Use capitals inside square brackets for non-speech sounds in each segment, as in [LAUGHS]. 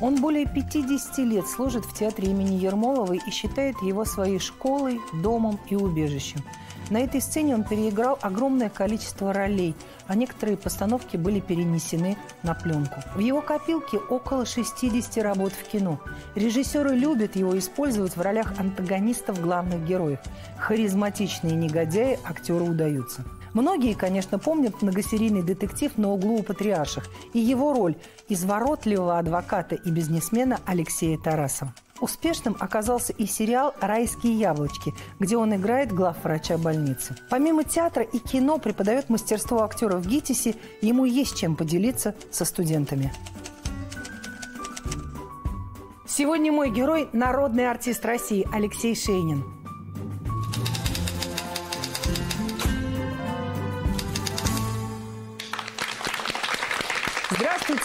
Он более 50 лет служит в театре имени Ермоловой и считает его своей школой, домом и убежищем. На этой сцене он переиграл огромное количество ролей, а некоторые постановки были перенесены на пленку. В его копилке около 60 работ в кино. Режиссеры любят его использовать в ролях антагонистов главных героев. Харизматичные негодяи актеру удаются. Многие, конечно, помнят многосерийный детектив «На углу у патриарших» и его роль изворотливого адвоката и бизнесмена Алексея Тарасова. Успешным оказался и сериал «Райские яблочки», где он играет главврача больницы. Помимо театра и кино преподает мастерство актера в ГИТИСе, ему есть чем поделиться со студентами. Сегодня мой герой – народный артист России Алексей Шейнин –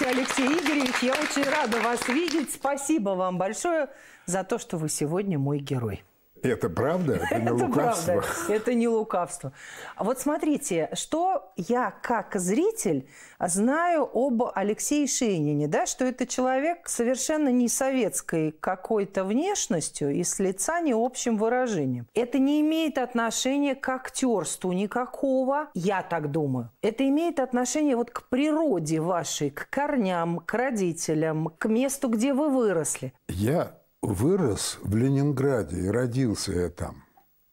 Здравствуйте, Алексей Игоревич. Я очень рада вас видеть. Спасибо вам большое за то, что вы сегодня мой герой. Это правда? Это не это лукавство? Правда. Это не лукавство. А вот смотрите, что я как зритель знаю об Алексее Шейнине, да, что это человек совершенно не советской какой-то внешностью и с лица не общим выражением. Это не имеет отношения к актерству никакого, я так думаю. Это имеет отношение вот к природе вашей, к корням, к родителям, к месту, где вы выросли. Я вырос в Ленинграде и родился я там.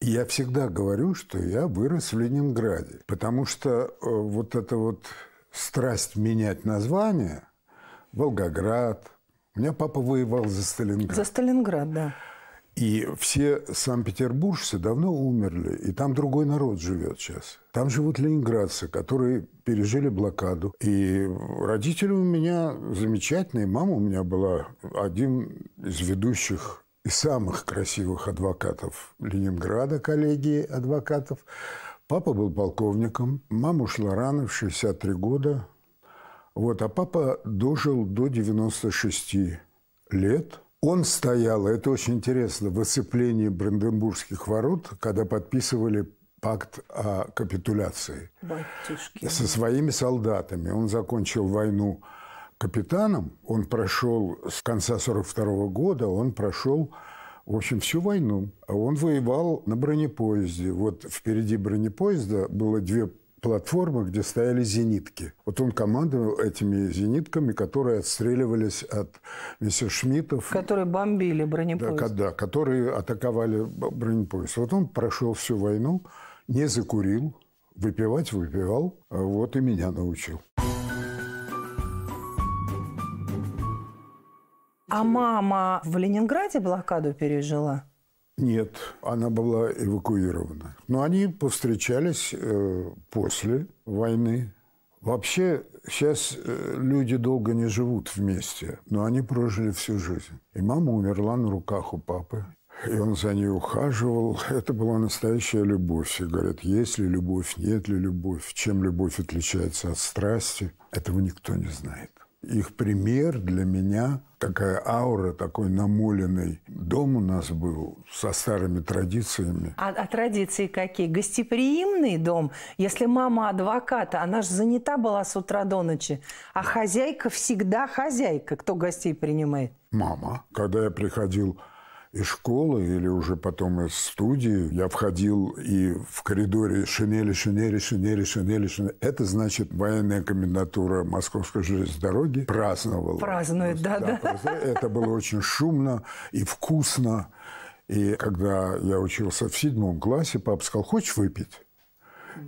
Я всегда говорю, что я вырос в Ленинграде, потому что э, вот эта вот страсть менять название, Волгоград, у меня папа воевал за Сталинград. За Сталинград, да. И все санкт-петербуржцы давно умерли, и там другой народ живет сейчас. Там живут ленинградцы, которые пережили блокаду. И родители у меня замечательные. Мама у меня была один из ведущих и самых красивых адвокатов Ленинграда, коллегии адвокатов. Папа был полковником, мама ушла рано, в 63 года. Вот, а папа дожил до 96 лет – он стоял, это очень интересно, в оцеплении Бранденбургских ворот, когда подписывали пакт о капитуляции Батюшки. со своими солдатами. Он закончил войну капитаном, он прошел с конца 42 года, он прошел, в общем, всю войну. Он воевал на бронепоезде. Вот впереди бронепоезда было две платформа, где стояли зенитки. Вот он командовал этими зенитками, которые отстреливались от мессершмиттов. Которые бомбили бронепоезд. Да, да, которые атаковали бронепоезд. Вот он прошел всю войну, не закурил, выпивать выпивал, а вот и меня научил. А мама в Ленинграде блокаду пережила? Нет, она была эвакуирована. Но они повстречались э, после войны. Вообще, сейчас э, люди долго не живут вместе, но они прожили всю жизнь. И мама умерла на руках у папы. И он за ней ухаживал. Это была настоящая любовь. И говорят, есть ли любовь, нет ли любовь, чем любовь отличается от страсти. Этого никто не знает. Их пример для меня, такая аура, такой намоленный дом у нас был со старыми традициями. А, а традиции какие? Гостеприимный дом? Если мама адвоката, она же занята была с утра до ночи, а хозяйка всегда хозяйка. Кто гостей принимает? Мама. Когда я приходил из школы или уже потом из студии. Я входил и в коридоре шинели, шинели, шинели, шинели, шинели. Это значит военная комендатура Московской железной дороги праздновала. Празднует, да, да. да. Это было очень шумно и вкусно. И когда я учился в седьмом классе, папа сказал, хочешь выпить?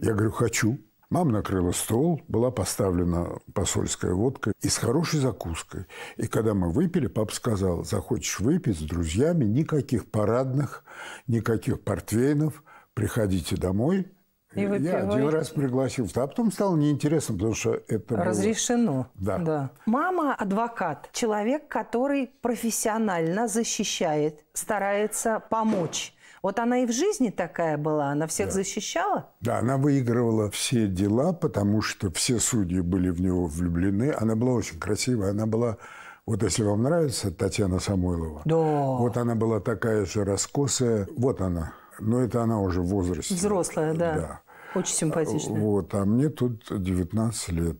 Я говорю, хочу. Мама накрыла стол, была поставлена посольская водка и с хорошей закуской. И когда мы выпили, папа сказал, захочешь выпить с друзьями, никаких парадных, никаких портвейнов, приходите домой, и Я один раз пригласил, а потом стало неинтересно, потому что это Разрешено. Было... Да. да. Мама адвокат, человек, который профессионально защищает, старается помочь. Вот она и в жизни такая была, она всех да. защищала? Да, она выигрывала все дела, потому что все судьи были в него влюблены. Она была очень красивая, она была вот если вам нравится Татьяна Самойлова, да. вот она была такая же раскосая, вот она, но это она уже в возрасте. Взрослая, да. да. Очень симпатичная. Вот, а мне тут 19 лет.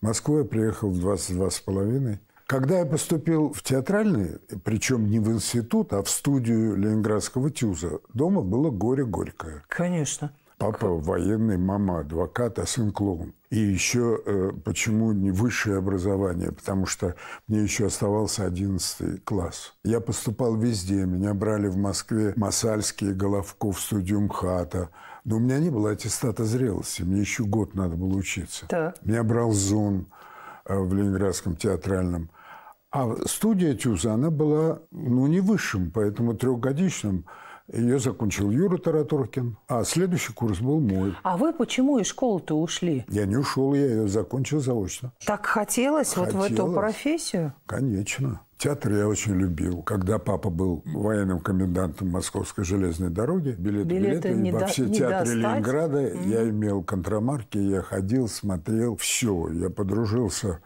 В Москву я приехал в 22 с половиной. Когда я поступил в театральный, причем не в институт, а в студию Ленинградского ТЮЗа, дома было горе горькое. Конечно. Папа военный, мама адвокат, а сын клоун. И еще э, почему не высшее образование? Потому что мне еще оставался 11 класс. Я поступал везде. Меня брали в Москве Масальский, Головков, студию МХАТа. Но у меня не было аттестата зрелости. Мне еще год надо было учиться. Да. Меня брал ЗОН э, в Ленинградском театральном. А студия ТЮЗа, она была, ну, не высшим, поэтому трехгодичным. Ее закончил Юра Тараторкин, а следующий курс был мой. А вы почему из школы-то ушли? Я не ушел, я ее закончил заочно. Так хотелось, вот в эту Хотелось. профессию? Конечно. Театр я очень любил. Когда папа был военным комендантом Московской железной дороги, билеты, Билеты билеты, не во до- все театры достать. Ленинграда я имел контрамарки, я ходил, смотрел, все. Я подружился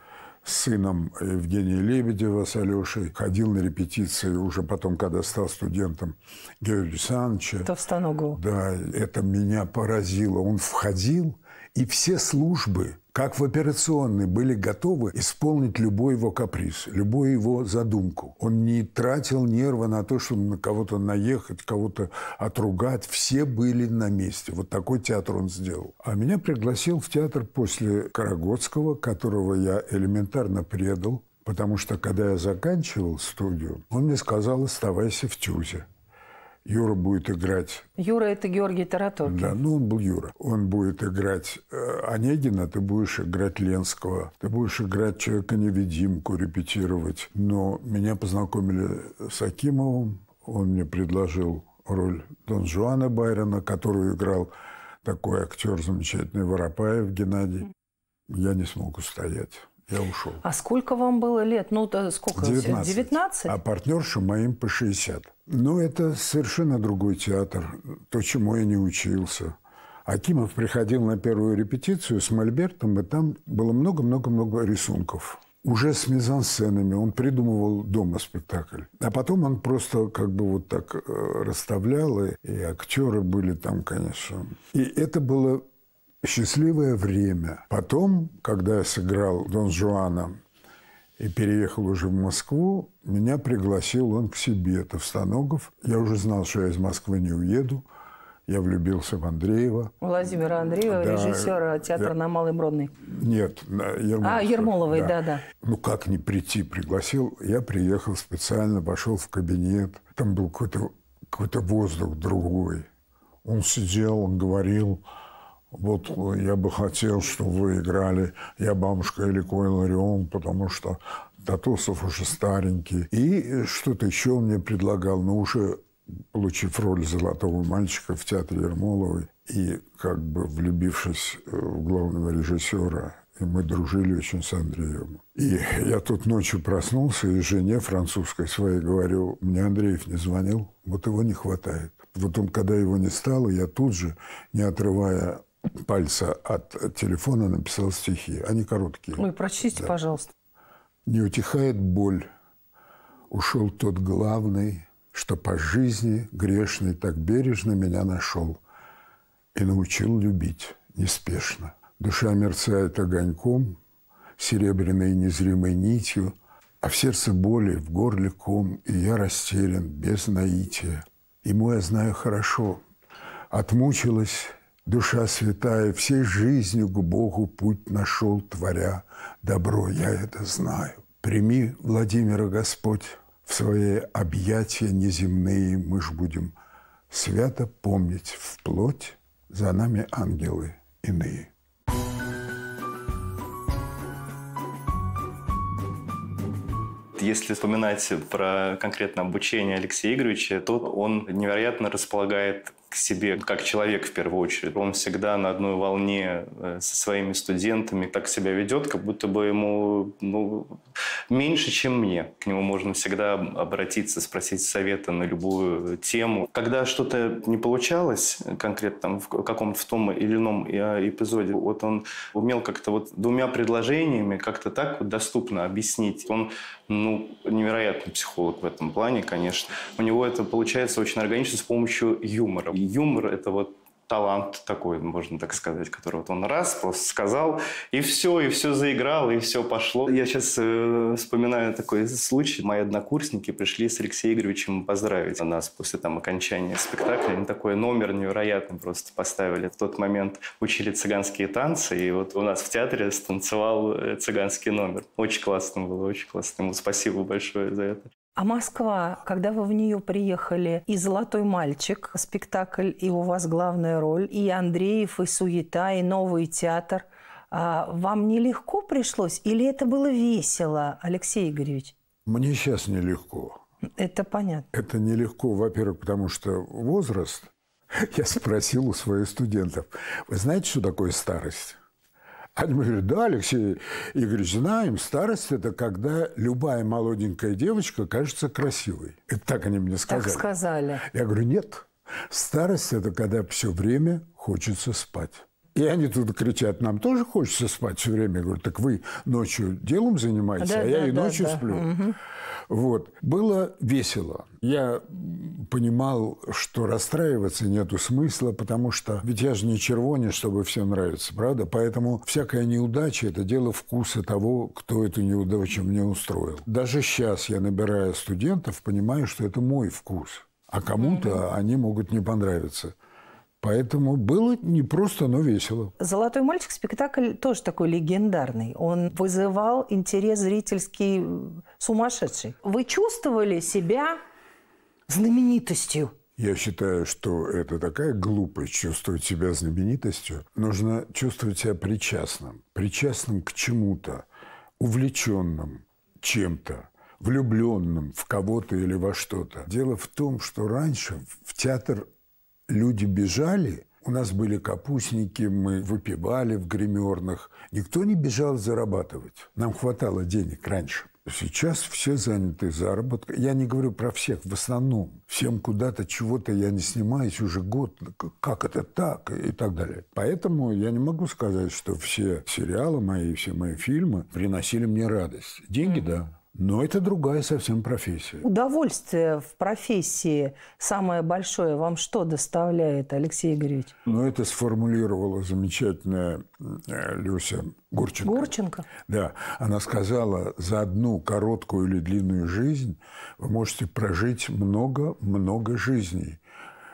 с сыном Евгения Лебедева, с Алешей. Ходил на репетиции уже потом, когда стал студентом Георгия Александровича. Товстоногого. Да, это меня поразило. Он входил, и все службы, как в операционной, были готовы исполнить любой его каприз, любую его задумку. Он не тратил нервы на то, чтобы на кого-то наехать, кого-то отругать. Все были на месте. Вот такой театр он сделал. А меня пригласил в театр после Карагодского, которого я элементарно предал. Потому что, когда я заканчивал студию, он мне сказал, оставайся в ТЮЗе. Юра будет играть Юра – это Георгий Тараторкин. да, ну он был Юра. Он будет играть э, Онегина, ты будешь играть Ленского, ты будешь играть Человека-невидимку, репетировать. Но меня познакомили с Акимовым, он мне предложил роль Дон Жуана Байрона, которую играл такой актер замечательный Воропаев Геннадий. Я не смог устоять. Я ушел. А сколько вам было лет? Ну, то сколько? 19. 19? А партнерша моим по 60. Ну, это совершенно другой театр. То, чему я не учился. Акимов приходил на первую репетицию с Мольбертом, и там было много-много-много рисунков. Уже с мизансценами. Он придумывал дома спектакль. А потом он просто как бы вот так э, расставлял, и, и актеры были там, конечно. И это было счастливое время. Потом, когда я сыграл Дон Жуана и переехал уже в Москву, меня пригласил он к себе, Товстоногов. Я уже знал, что я из Москвы не уеду. Я влюбился в Андреева. Владимира Андреева, Да, режиссера театра я- на Малой Бродной. Нет, на Ермоловой. А, Ермоловой, да-да. Ну, как не прийти? Пригласил. Я приехал специально, пошел в кабинет. Там был какой-то какой воздух другой. Он сидел, он говорил, вот э, я бы хотел, чтобы вы играли «Я бабушка или Ларион», потому что Татусов уже старенький. И что-то еще он мне предлагал, но уже получив роль золотого мальчика в театре Ермоловой и как бы влюбившись э, в главного режиссера, и мы дружили очень с Андреем. И я тут ночью проснулся и жене французской своей говорю, мне Андреев не звонил, вот его не хватает. Вот он, когда его не стало, я тут же, не отрывая пальца от телефона, написал стихи. Они короткие. Ой, прочтите, пожалуйста. Не утихает боль. Ушел тот главный, что по жизни грешный так бережно меня нашел и научил любить неспешно. Душа мерцает огоньком, серебряной незримой нитью, а в сердце боли, в горле ком, и я растерян, без наития. Ему я знаю хорошо. Отмучилась душа святая, всей жизнью к Богу путь нашел, творя добро, я это знаю. Прими, Владимира Господь, в свои объятия неземные мы ж будем свято помнить вплоть за нами ангелы иные. Если вспоминать про конкретно обучение Алексея Игоревича, то он невероятно располагает к себе как человек в первую очередь. Он всегда на одной волне э, со своими студентами так себя ведет, как будто бы ему ну, меньше, чем мне. К нему можно всегда обратиться, спросить совета на любую тему. Когда что-то не получалось конкретно в каком-то в том или ином э, эпизоде, вот он умел как-то вот двумя предложениями как-то так вот доступно объяснить. Он ну, невероятный психолог в этом плане, конечно. У него это получается очень органично с помощью юмора. Юмор – это вот талант такой, можно так сказать, который вот он раз просто сказал, и все, и все заиграл, и все пошло. Я сейчас э, вспоминаю такой случай. Мои однокурсники пришли с Алексеем Игоревичем поздравить нас после там окончания спектакля. Они такой номер невероятный просто поставили. В тот момент учили цыганские танцы, и вот у нас в театре станцевал э, цыганский номер. Очень классно было, очень классно. Ему спасибо большое за это. А Москва, когда вы в нее приехали, и «Золотой мальчик» спектакль, и у вас главная роль, и Андреев, и «Суета», и «Новый театр», а вам нелегко пришлось или это было весело, Алексей Игоревич? Мне сейчас нелегко. Это понятно. Это нелегко, во-первых, потому что возраст. [LAUGHS] Я спросил у своих студентов, вы знаете, что такое старость? Они говорят, да, Алексей Игоревич, знаем, старость – это когда любая молоденькая девочка кажется красивой. Это так они мне сказали. Так сказали. Я говорю, нет. Старость – это когда все время хочется спать. И они тут кричат, нам тоже хочется спать все время. Я говорю, так вы ночью делом занимаетесь, да, а да, я и да, ночью да. сплю. Угу. Вот. Было весело. Я понимал, что расстраиваться нету смысла, потому что ведь я же не червоня, чтобы всем нравится, правда? Поэтому всякая неудача – это дело вкуса того, кто эту неудачу мне устроил. Даже сейчас я, набирая студентов, понимаю, что это мой вкус. А кому-то mm они могут не понравиться. Поэтому было не просто, но весело. «Золотой мальчик» спектакль тоже такой легендарный. Он вызывал интерес зрительский сумасшедший. Вы чувствовали себя знаменитостью? Я считаю, что это такая глупость чувствовать себя знаменитостью. Нужно чувствовать себя причастным. Причастным к чему-то, увлеченным чем-то влюбленным в кого-то или во что-то. Дело в том, что раньше в театр люди бежали, у нас были капустники, мы выпивали в гримерных. Никто не бежал зарабатывать. Нам хватало денег раньше. Сейчас все заняты заработком. Я не говорю про всех, в основном. Всем куда-то чего-то я не снимаюсь уже год. Как это так? И так далее. Поэтому я не могу сказать, что все сериалы мои, все мои фильмы приносили мне радость. Деньги, mm-hmm. да. Но это другая совсем профессия. Удовольствие в профессии самое большое вам что доставляет, Алексей Игоревич? Ну, это сформулировала замечательная э, Люся Гурченко. Гурченко? Да. Она сказала, за одну короткую или длинную жизнь вы можете прожить много-много жизней.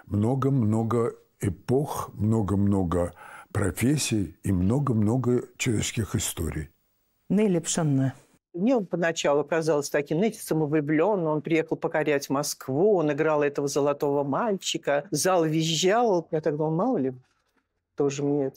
Много-много эпох, много-много профессий и много-много человеческих историй. Нелли Пшенная. Мне он поначалу казался таким, знаете, самовлюбленным. Он приехал покорять Москву, он играл этого золотого мальчика. Зал визжал. Я так думала, мало ли, тоже мне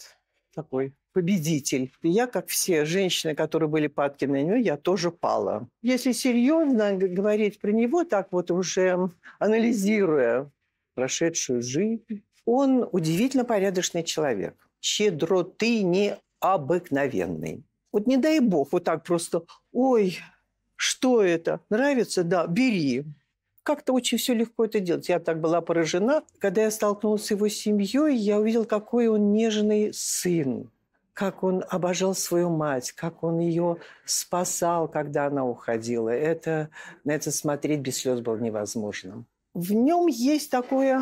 такой победитель. И я, как все женщины, которые были падки на него, я тоже пала. Если серьезно говорить про него, так вот уже анализируя прошедшую жизнь, он удивительно порядочный человек. Щедроты необыкновенный. Вот не дай бог, вот так просто, ой, что это? Нравится? Да, бери. Как-то очень все легко это делать. Я так была поражена. Когда я столкнулась с его семьей, я увидела, какой он нежный сын как он обожал свою мать, как он ее спасал, когда она уходила. Это, на это смотреть без слез было невозможно. В нем есть такое,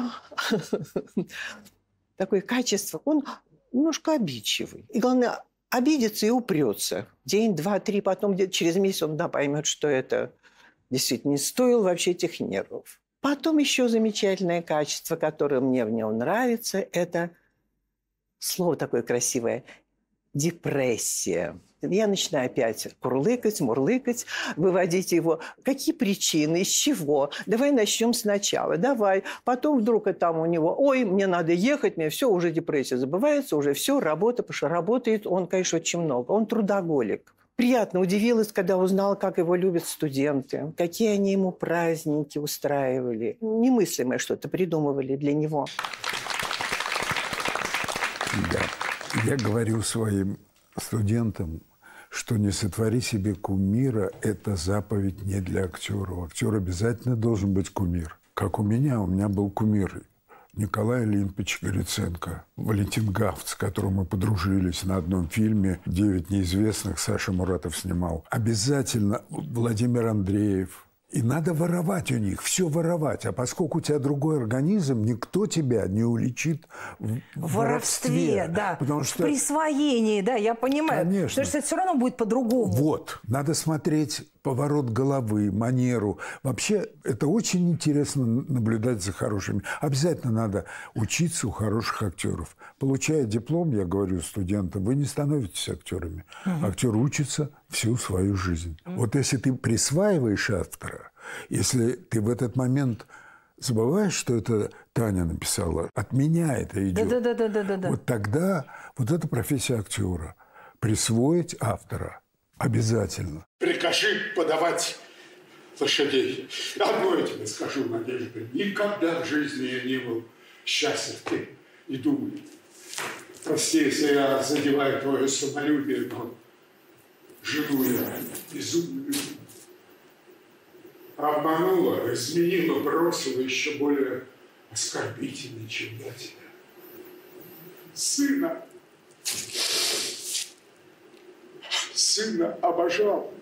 [LAUGHS] такое качество. Он немножко обидчивый. И главное, обидится и упрется. День, два, три, потом где-то через месяц он да, поймет, что это действительно не стоило вообще этих нервов. Потом еще замечательное качество, которое мне в нем нравится, это слово такое красивое – депрессия. Я начинаю опять курлыкать, мурлыкать, выводить его. Какие причины, из чего? Давай начнем сначала. Давай. Потом вдруг это там у него, ой, мне надо ехать, мне все, уже депрессия забывается, уже все, работа, потому что работает он, конечно, очень много. Он трудоголик. Приятно удивилась, когда узнала, как его любят студенты, какие они ему праздники устраивали. Немыслимое что-то придумывали для него. Да. Я говорю своим студентам, что не сотвори себе кумира – это заповедь не для актера. Актер обязательно должен быть кумир. Как у меня, у меня был кумир Николай Олимпович Гориценко, Валентин Гафт, с которым мы подружились на одном фильме «Девять неизвестных» Саша Муратов снимал. Обязательно Владимир Андреев. И надо воровать у них, все воровать. А поскольку у тебя другой организм, никто тебя не уличит в, воровстве. воровстве. Да, Потому что... в присвоении, да, я понимаю. Конечно. Потому что это все равно будет по-другому. Вот, надо смотреть поворот головы, манеру. Вообще, это очень интересно наблюдать за хорошими. Обязательно надо учиться у хороших актеров. Получая диплом, я говорю студентам, вы не становитесь актерами. Угу. Актер учится всю свою жизнь. Угу. Вот если ты присваиваешь автора, если ты в этот момент забываешь, что это Таня написала, от меня это идет. Да, да, да, да, да, да. Вот тогда вот эта профессия актера присвоить автора обязательно. Прикажи подавать лошадей. Одно я тебе скажу, Надежда, никогда в жизни я не был счастлив. Ты не думай. Прости, если я задеваю твое самолюбие, но жену я безумно люблю. Обманула, изменила, бросила еще более оскорбительной, чем я тебя. Сына сына обожал.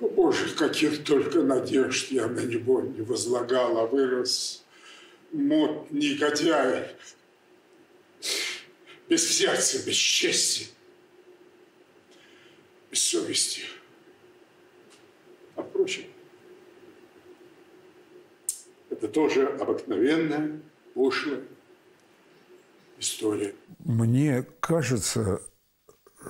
О, Боже, каких только надежд я на него не возлагал, а вырос мод негодяй, без сердца, без чести, без совести. А впрочем, это тоже обыкновенная, пошлая история. Мне кажется,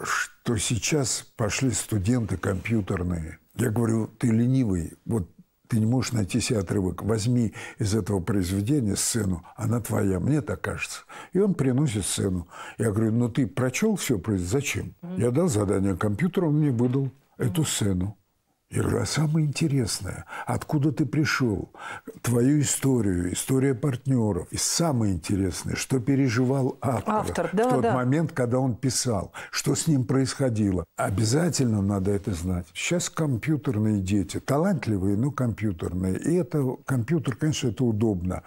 что сейчас пошли студенты компьютерные. Я говорю, ты ленивый, вот ты не можешь найти себе отрывок. Возьми из этого произведения сцену, она твоя, мне так кажется. И он приносит сцену. Я говорю, ну ты прочел все, зачем? Я дал задание компьютеру, он мне выдал эту сцену. Я говорю, а самое интересное, откуда ты пришел, твою историю, история партнеров. И самое интересное, что переживал автор, автор да, в тот да. момент, когда он писал, что с ним происходило. Обязательно надо это знать. Сейчас компьютерные дети, талантливые, но компьютерные. И это компьютер, конечно, это удобно.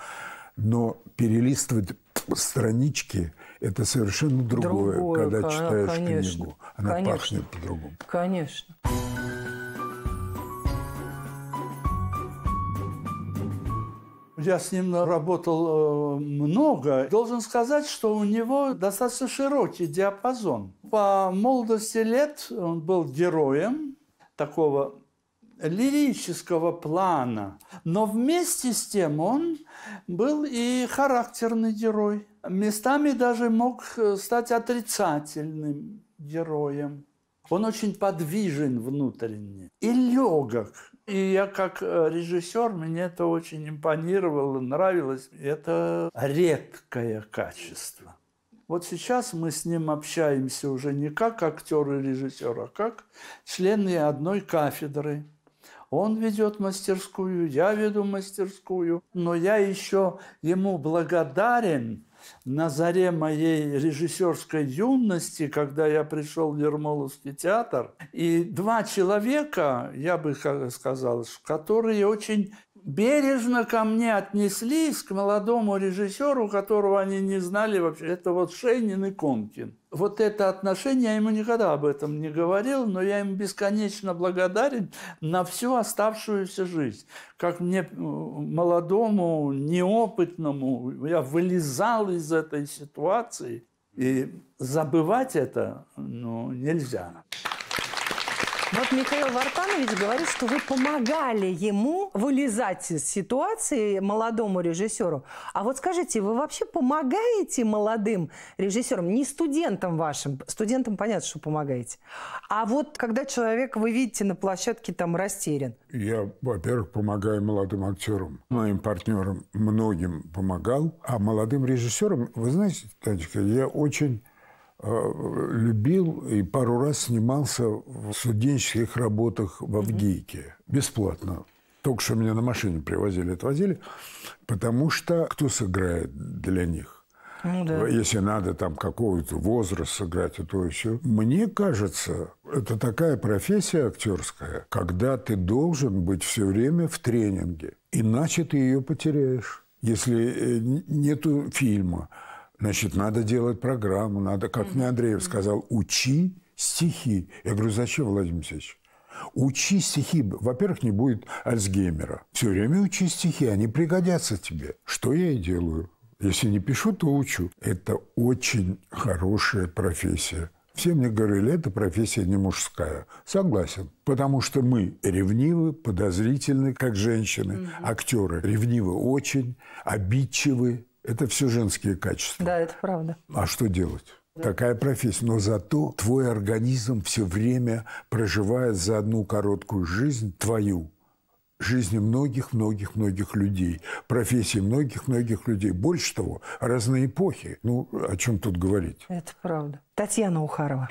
Но перелистывать странички – это совершенно другое, другое когда читаешь конечно, книгу. Она конечно, пахнет по-другому. Конечно. Я с ним работал много. Должен сказать, что у него достаточно широкий диапазон. По молодости лет он был героем такого лирического плана. Но вместе с тем он был и характерный герой. Местами даже мог стать отрицательным героем. Он очень подвижен внутренне и легок. И я как режиссер, мне это очень импонировало, нравилось. Это редкое качество. Вот сейчас мы с ним общаемся уже не как актер и режиссер, а как члены одной кафедры. Он ведет мастерскую, я веду мастерскую, но я еще ему благодарен на заре моей режиссерской юности, когда я пришел в Ермоловский театр, и два человека, я бы сказал, которые очень бережно ко мне отнеслись, к молодому режиссеру, которого они не знали вообще. Это вот Шейнин и Конкин. Вот это отношение, я ему никогда об этом не говорил, но я им бесконечно благодарен на всю оставшуюся жизнь. Как мне, молодому, неопытному, я вылезал из этой ситуации. И забывать это ну, нельзя. Вот Михаил Вартанович говорит, что вы помогали ему вылезать из ситуации молодому режиссеру. А вот скажите, вы вообще помогаете молодым режиссерам, не студентам вашим, студентам понятно, что помогаете, а вот когда человек, вы видите, на площадке там растерян? Я, во-первых, помогаю молодым актерам, моим партнерам, многим помогал, а молодым режиссерам, вы знаете, Танечка, я очень любил и пару раз снимался в студенческих работах в Авгейке. Бесплатно. Только что меня на машине привозили, отвозили. Потому что кто сыграет для них? Ну, да. Если надо там какого-то возраст сыграть, и то еще. Мне кажется, это такая профессия актерская, когда ты должен быть все время в тренинге. Иначе ты ее потеряешь. Если нету фильма, Значит, надо делать программу, надо, как мне Андреев сказал, учи стихи. Я говорю, зачем, Владимир Алексеевич? Учи стихи. Во-первых, не будет Альцгеймера. Все время учи стихи, они пригодятся тебе. Что я и делаю. Если не пишу, то учу. Это очень хорошая профессия. Все мне говорили, эта профессия не мужская. Согласен. Потому что мы ревнивы, подозрительны, как женщины. Mm-hmm. Актеры ревнивы очень, обидчивы. Это все женские качества. Да, это правда. А что делать? Такая профессия. Но зато твой организм все время проживает за одну короткую жизнь твою жизни многих-многих-многих людей, профессии многих-многих людей. Больше того, разные эпохи. Ну, о чем тут говорить? Это правда. Татьяна Ухарова.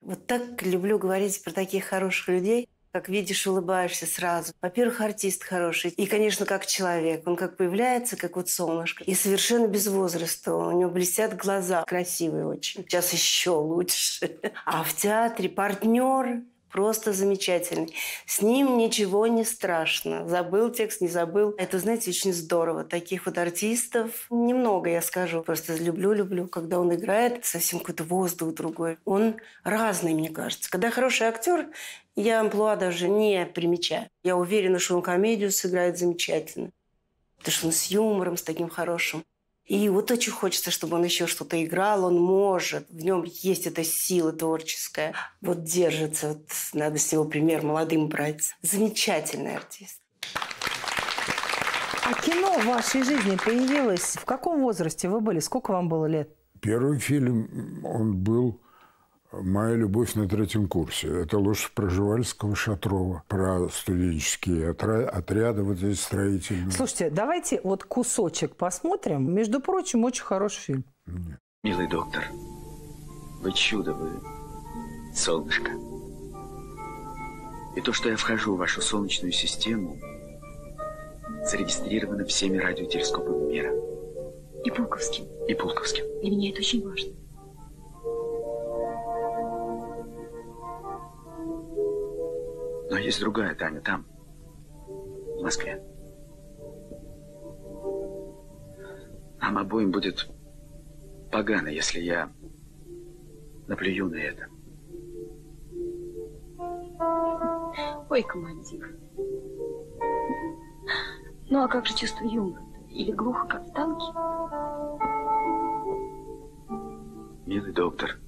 Вот так люблю говорить про таких хороших людей. Как видишь, улыбаешься сразу. Во-первых, артист хороший. И, конечно, как человек. Он как появляется, как вот солнышко. И совершенно без возраста. У него блестят глаза. Красивый очень. Сейчас еще лучше. [LAUGHS] А в театре партнер просто замечательный. С ним ничего не страшно. Забыл текст, не забыл. Это, знаете, очень здорово. Таких вот артистов немного, я скажу. Просто люблю-люблю, когда он играет, совсем какой-то воздух другой. Он разный, мне кажется. Когда хороший актер, я амплуа даже не примечаю. Я уверена, что он комедию сыграет замечательно. Потому что он с юмором, с таким хорошим. И вот очень хочется, чтобы он еще что-то играл, он может, в нем есть эта сила творческая. Вот держится, вот надо с него пример молодым брать. Замечательный артист. А кино в вашей жизни появилось в каком возрасте вы были? Сколько вам было лет? Первый фильм, он был «Моя любовь на третьем курсе». Это лошадь Проживальского Шатрова про студенческие отряды вот здесь строительные. Слушайте, давайте вот кусочек посмотрим. Между прочим, очень хороший фильм. Нет. Милый доктор, вы чудо, вы солнышко. И то, что я вхожу в вашу солнечную систему, зарегистрировано всеми радиотелескопами мира. И Пулковским. И Пулковским. Для меня это очень важно. Есть другая Таня там, в Москве. Нам обоим будет погано, если я наплюю на это. Ой, командир. Ну, а как же чувство юмора? Или глухо, как в танке? Милый доктор,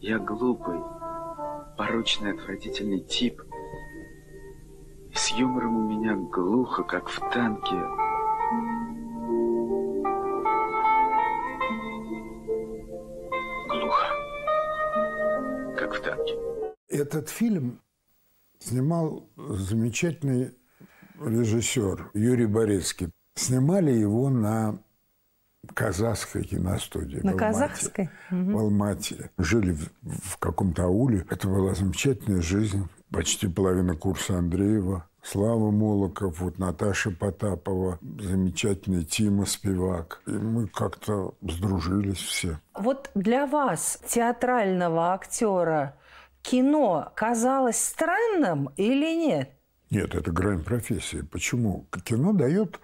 я глупый, порочный, отвратительный тип. И с юмором у меня глухо, как в танке. Глухо, как в танке. Этот фильм снимал замечательный режиссер Юрий Борецкий. Снимали его на казахской киностудии. На казахской? В Алмате. Жили в, в каком-то ауле. Это была замечательная жизнь. Почти половина курса Андреева. Слава Молоков, вот Наташа Потапова, замечательный Тима Спивак. И мы как-то сдружились все. Вот для вас, театрального актера, кино казалось странным или нет? Нет, это грань профессии. Почему? Кино дает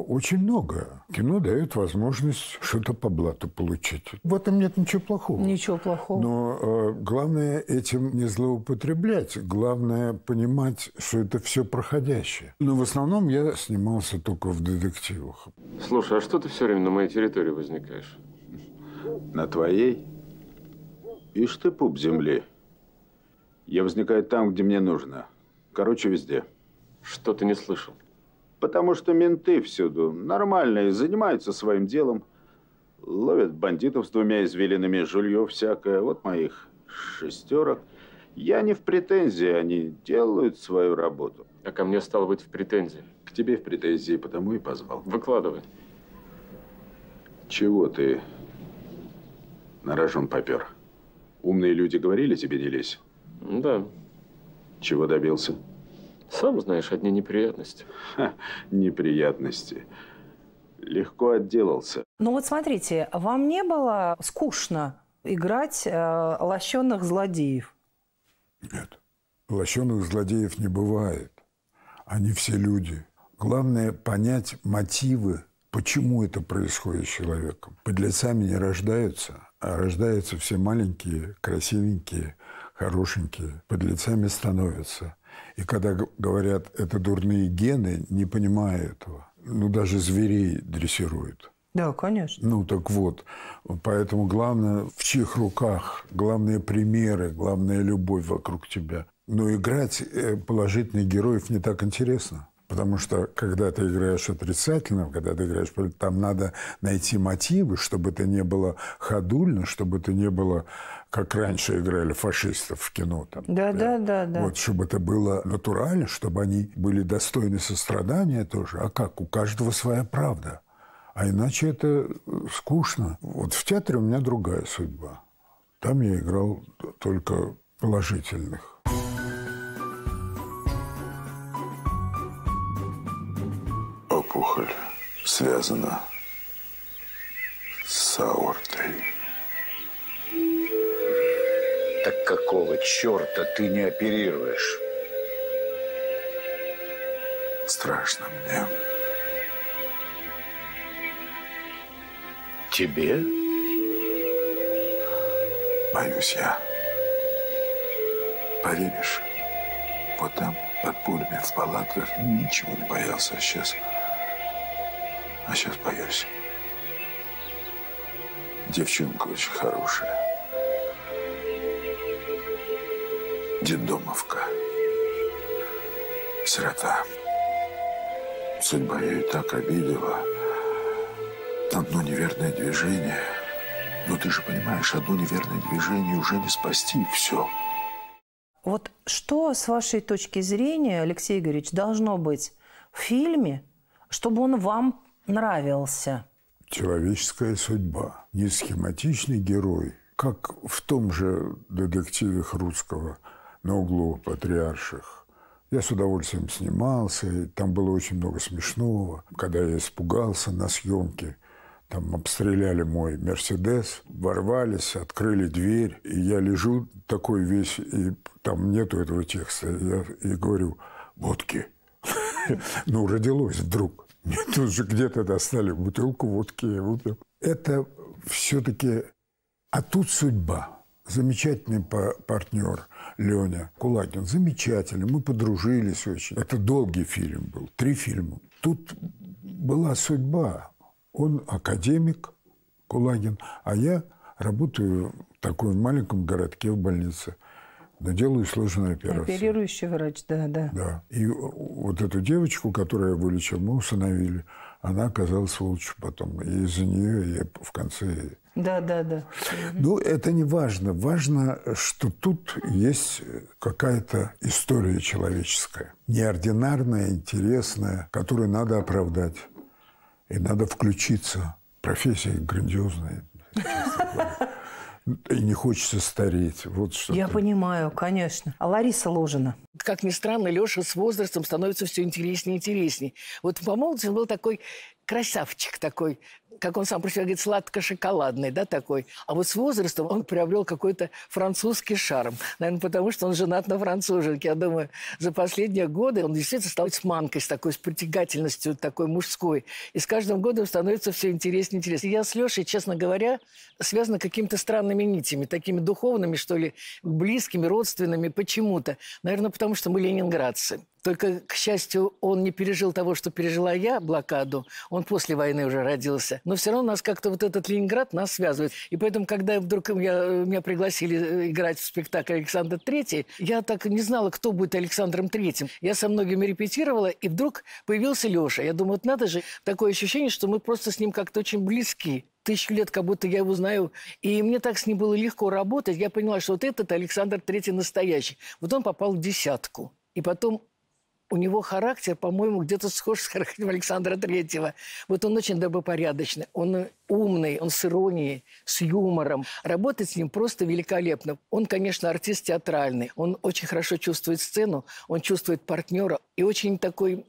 очень много. Кино дает возможность что-то по блату получить. В этом нет ничего плохого. Ничего плохого. Но э, главное этим не злоупотреблять. Главное понимать, что это все проходящее. Но в основном я снимался только в детективах. Слушай, а что ты все время на моей территории возникаешь? На твоей? Ишь ты, пуп земли. Я возникаю там, где мне нужно. Короче, везде. Что ты не слышал? Потому что менты всюду нормальные, занимаются своим делом. Ловят бандитов с двумя извилинами, жулье всякое. Вот моих шестерок. Я не в претензии, они делают свою работу. А ко мне стало быть в претензии? К тебе в претензии, потому и позвал. Выкладывай. Чего ты на рожон попер? Умные люди говорили тебе не лезь? Да. Чего добился? Сам знаешь, одни неприятности. Ха, неприятности. Легко отделался. Ну вот смотрите, вам не было скучно играть э, лощенных злодеев? Нет. Лощенных злодеев не бывает. Они все люди. Главное понять мотивы, почему это происходит с человеком. Подлецами не рождаются, а рождаются все маленькие, красивенькие, хорошенькие, подлецами становятся. И когда говорят, это дурные гены, не понимая этого. Ну, даже зверей дрессируют. Да, конечно. Ну, так вот. Поэтому главное, в чьих руках, главные примеры, главная любовь вокруг тебя. Но играть э, положительных героев не так интересно. Потому что, когда ты играешь отрицательно, когда ты играешь, там надо найти мотивы, чтобы это не было ходульно, чтобы это не было, как раньше играли фашистов в кино. Там, Да, да, да, да. Вот, чтобы это было натурально, чтобы они были достойны сострадания тоже. А как? У каждого своя правда. А иначе это э, скучно. Вот в театре у меня другая судьба. Там я играл только положительных. Опухоль связана с аортой. Так какого черта ты не оперируешь? Страшно мне. Тебе? Боюсь я. Поверишь, вот там, под пулями в палатках, ничего не боялся, а сейчас... А сейчас боюсь. Девчонка очень хорошая. Детдомовка. Сирота. Судьба ее и так обидела. Одно неверное движение. Но ты же понимаешь, одно неверное движение уже не спасти. Все. Вот что, с вашей точки зрения, Алексей Игоревич, должно быть в фильме, чтобы он вам нравился? Человеческая судьба. Не схематичный герой, как в том же детективе Хруцкого на углу Патриарших. Я с удовольствием снимался, и там было очень много смешного. Когда я испугался на съемке, там обстреляли мой «Мерседес», ворвались, открыли дверь, и я лежу такой весь, и там нету этого текста. Я и говорю «водки». [LAUGHS] Ну, родилось вдруг. Тут же где-то достали бутылку водки, я выпил. Это все-таки... А тут судьба. Замечательный па- партнер Леня Кулагин. Замечательный. Мы подружились очень. Это долгий фильм был. Три фильма. Тут была судьба. Он академик Кулагин, а я работаю в таком маленьком городке в больнице. Но делаю сложные операции. Оперирующий врач, да, да. Да. И вот эту девочку, которую я вылечил, мы усыновили. Она оказалась сволочью потом. И из-за нее я в конце... Да, да, да. Ну, это не важно. Важно, что тут есть какая-то история человеческая. Неординарная, интересная, которую надо оправдать. И надо включиться. Профессия грандиозная. И не хочется стареть. Вот что. Я понимаю, конечно. А Лариса Ложина? Как ни странно, Леша с возрастом становится все интереснее и интереснее. Вот по молодости он был такой красавчик такой, как он сам про себя говорит, сладко-шоколадный, да, такой. А вот с возрастом он приобрел какой-то французский шарм. Наверное, потому что он женат на француженке. Я думаю, за последние годы он действительно стал с манкой, с такой, с притягательностью такой мужской. И с каждым годом становится все интереснее и интереснее. Я с Лешей, честно говоря, связана какими-то странными нитями, такими духовными, что ли, близкими, родственными, почему-то. Наверное, потому что мы ленинградцы. Только, к счастью, он не пережил того, что пережила я, блокаду. Он после войны уже родился. Но все равно нас как-то вот этот Ленинград нас связывает. И поэтому, когда вдруг я, меня пригласили играть в спектакль «Александр Третий», я так не знала, кто будет Александром Третьим. Я со многими репетировала, и вдруг появился Леша. Я думаю, вот надо же, такое ощущение, что мы просто с ним как-то очень близки тысячу лет, как будто я его знаю. И мне так с ним было легко работать. Я поняла, что вот этот Александр Третий настоящий. Вот он попал в десятку. И потом у него характер, по-моему, где-то схож с характером Александра Третьего. Вот он очень добропорядочный, он умный, он с иронией, с юмором. Работать с ним просто великолепно. Он, конечно, артист театральный, он очень хорошо чувствует сцену, он чувствует партнера и очень такой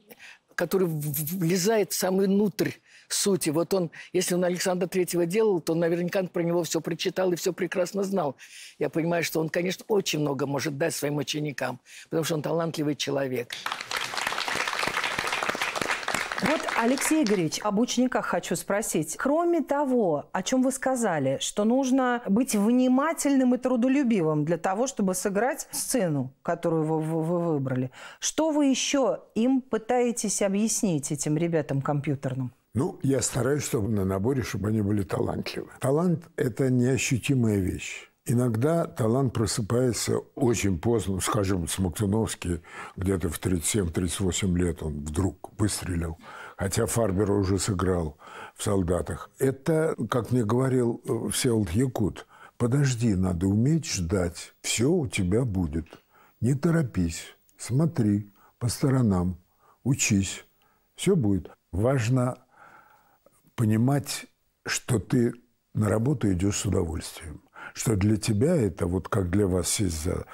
который влезает в самый внутрь сути. Вот он, если он Александра Третьего делал, то наверняка про него все прочитал и все прекрасно знал. Я понимаю, что он, конечно, очень много может дать своим ученикам, потому что он талантливый человек. Вот, Алексей Игоревич, об учениках хочу спросить. Кроме того, о чем вы сказали, что нужно быть внимательным и трудолюбивым для того, чтобы сыграть сцену, которую вы, вы, вы выбрали, что вы еще им пытаетесь объяснить, этим ребятам компьютерным? Ну, я стараюсь, чтобы на наборе, чтобы они были талантливы. Талант – это неощутимая вещь. Иногда талант просыпается очень поздно, скажем, Смоктуновский где-то в 37-38 лет он вдруг выстрелил, хотя Фарбер уже сыграл в «Солдатах». Это, как мне говорил э, Всеволод Якут, подожди, надо уметь ждать, все у тебя будет. Не торопись, смотри по сторонам, учись, все будет. Важно понимать, что ты на работу идешь с удовольствием что для тебя это вот как для вас сесть за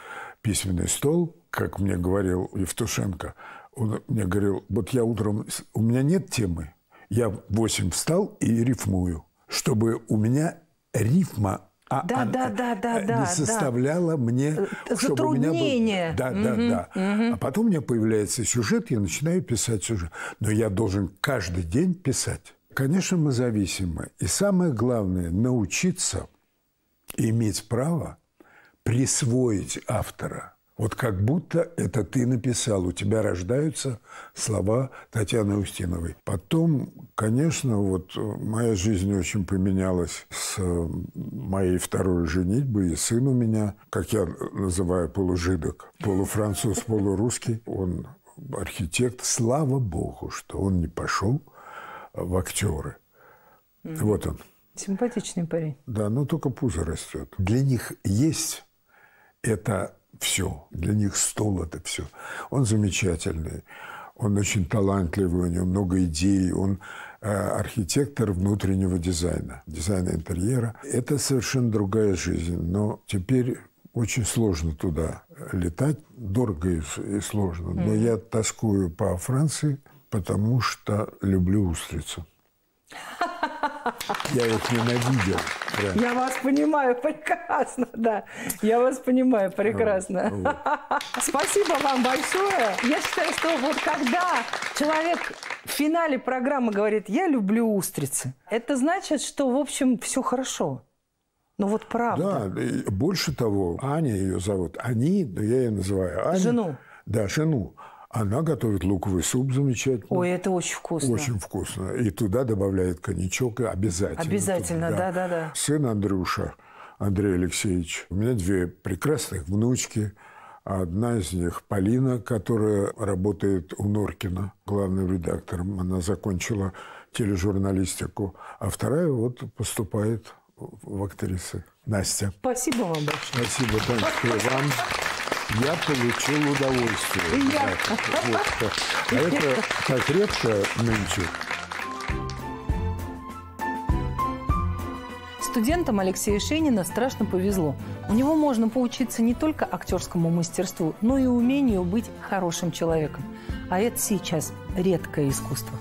письменный стол, как мне говорил Евтушенко, он мне говорил, вот я утром, у меня нет темы, я в 8 встал и рифмую, чтобы у меня рифма а да, да, да, да, не да, составляла да. мне, чтобы у меня был... Да, угу, да, да. Угу. А потом у меня появляется сюжет, я начинаю писать сюжет. Но я должен каждый день писать. Конечно, мы зависимы. И самое главное – научиться иметь право присвоить автора. Вот как будто это ты написал, у тебя рождаются слова Татьяны Устиновой. Потом, конечно, вот моя жизнь очень поменялась с моей второй женитьбой, и сын у меня, как я называю, полужидок, полуфранцуз, [LAUGHS] полурусский. Он архитект. Слава богу, что он не пошел в актеры. Mm-hmm. Вот он, Симпатичный парень. Да, но только пузо растет. Для них есть это все. Для них стол – это все. Он замечательный. Он очень талантливый, у него много идей. Он э, архитектор внутреннего дизайна, дизайна интерьера. Это совершенно другая жизнь. Но теперь очень сложно туда летать. Дорого и, сложно. Но я тоскую по Франции, потому что люблю устрицу. [LAUGHS] Я их ненавидел. Прям. Я вас понимаю прекрасно, да. Я вас понимаю прекрасно. Вот. Спасибо вам большое. Я считаю, что вот когда человек в финале программы говорит «я люблю устрицы», это значит, что, в общем, все хорошо. Ну вот правда. Да, больше того, Аня ее зовут. Они, но я ее называю Аня. Жену. Да, жену. Она готовит луковый суп замечательно. Ой, это очень вкусно. Очень вкусно. И туда добавляет коньячок обязательно. Обязательно, да. да, да, Сын Андрюша, Андрей Алексеевич. У меня две прекрасных внучки. Одна из них Полина, которая работает у Норкина, главным редактором. Она закончила тележурналистику. А вторая вот поступает в актрисы. Настя. Спасибо вам большое. Спасибо, Танечка, вам я получил удовольствие. Я. Вот. А это так редко нынче. Студентам Алексея Шенина страшно повезло. У него можно поучиться не только актерскому мастерству, но и умению быть хорошим человеком. А это сейчас редкое искусство.